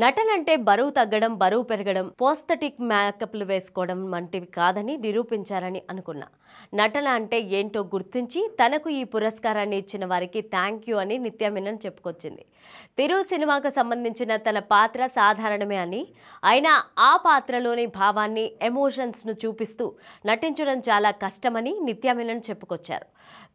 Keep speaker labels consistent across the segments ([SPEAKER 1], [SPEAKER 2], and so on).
[SPEAKER 1] నటన అంటే బరువు తగ్గడం బరువు పెరగడం పోస్థటిక్ మేకప్లు వేసుకోవడం వంటివి కాదని నిరూపించారని అనుకున్నా. నటన అంటే ఏంటో గుర్తించి తనకు ఈ పురస్కారాన్ని ఇచ్చిన వారికి థ్యాంక్ యూ అని నిత్యమేనన్ చెప్పుకొచ్చింది. తిరు సినిమాకు సంబంధించిన తన పాత్ర సాధారణమే అని అయినా ఆ పాత్రలోని భావాన్ని ఎమోషన్స్ను చూపిస్తూ నటించడం చాలా కష్టమని నిత్యమేనన్ చెప్పుకొచ్చారు.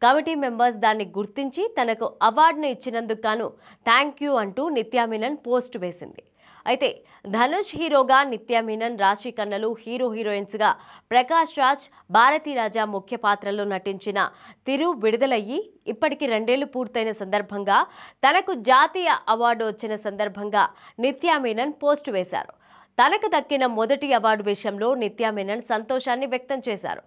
[SPEAKER 1] కమిటీ మెంబర్స్ దాన్ని గుర్తించి తనకు అవార్డును ఇచ్చినందుకు గాను థ్యాంక్ యూ అంటూ నిత్యామీనన్ పోస్ట్ వేసింది. అయితే ధనుష్ హీరోగా నిత్యా మీనన్ రాశి కన్నలు హీరో హీరోయిన్స్గా ప్రకాష్ రాజ్ భారతీ రాజా ముఖ్య పాత్రల్లో నటించిన తిరు విడుదలయ్యి ఇప్పటికి రెండేళ్ళు పూర్తయిన సందర్భంగా తనకు జాతీయ అవార్డు వచ్చిన సందర్భంగా నిత్యా మీనన్ పోస్ట్ వేశారు. తనకు దక్కిన మొదటి అవార్డు విషయంలో నిత్యా మీనన్ సంతోషాన్ని వ్యక్తం చేశారు.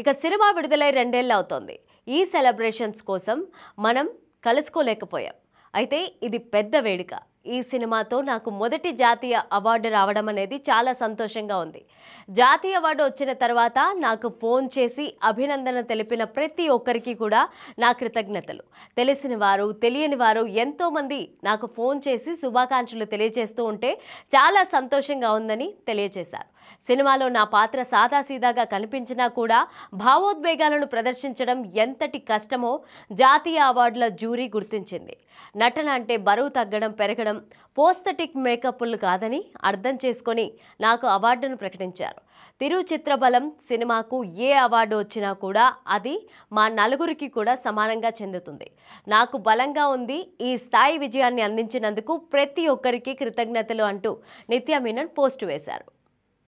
[SPEAKER 1] ఇక సినిమా విడుదలై రెండేళ్ళు అవుతోంది. ఈ సెలబ్రేషన్స్ కోసం మనం కలుసుకోలేకపోయాం. అయితే ఇది పెద్ద వేడుక. ఈ సినిమాతో నాకు మొదటి జాతీయ అవార్డు రావడం అనేది చాలా సంతోషంగా ఉంది. జాతీయ అవార్డు వచ్చిన తర్వాత నాకు ఫోన్ చేసి అభినందన తెలిపిన ప్రతి ఒక్కరికి కూడా నా కృతజ్ఞతలు. తెలిసిన వారు తెలియని వారు ఎంతోమంది నాకు ఫోన్ చేసి శుభాకాంక్షలు తెలియజేస్తూ ఉంటే చాలా సంతోషంగా ఉందని తెలియజేశారు. సినిమాలో నా పాత్ర సాదాసీదాగా కనిపించినా కూడా భావోద్వేగాలను ప్రదర్శించడం ఎంతటి కష్టమో జాతీయ అవార్డుల జ్యూరీ గుర్తించింది. నటన అంటే బరువు తగ్గడం పెరగడం పోస్థటిక్ మేకప్లు కాదని అర్థం చేసుకొని నాకు అవార్డును ప్రకటించారు. తిరుచిత్రబలం సినిమాకు ఏ అవార్డు వచ్చినా కూడా అది మా నలుగురికి కూడా సమానంగా చెందుతుంది. నాకు బలంగా ఉంది ఈ స్థాయి విజయాన్ని అందించినందుకు ప్రతి ఒక్కరికి కృతజ్ఞతలు అంటూ నిత్యామీనన్ పోస్టు వేశారు.